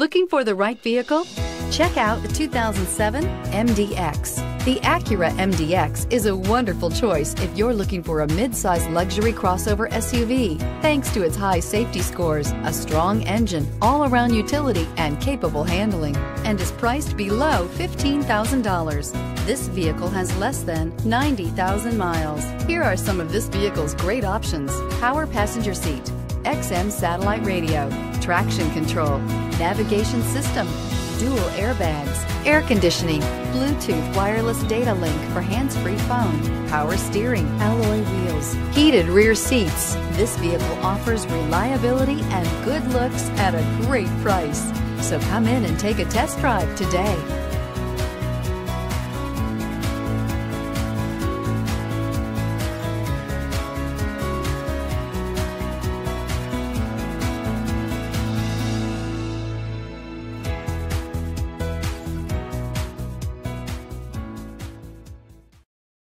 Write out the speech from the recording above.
Looking for the right vehicle? Check out the 2007 MDX. The Acura MDX is a wonderful choice if you're looking for a mid-size luxury crossover SUV. Thanks to its high safety scores, a strong engine, all-around utility, and capable handling, and is priced below $15,000. This vehicle has less than 90,000 miles. Here are some of this vehicle's great options. Power passenger seat, XM satellite radio, traction control, navigation system, dual airbags, air conditioning, Bluetooth wireless data link for hands-free phone, power steering, alloy wheels, heated rear seats. This vehicle offers reliability and good looks at a great price. So come in and take a test drive today.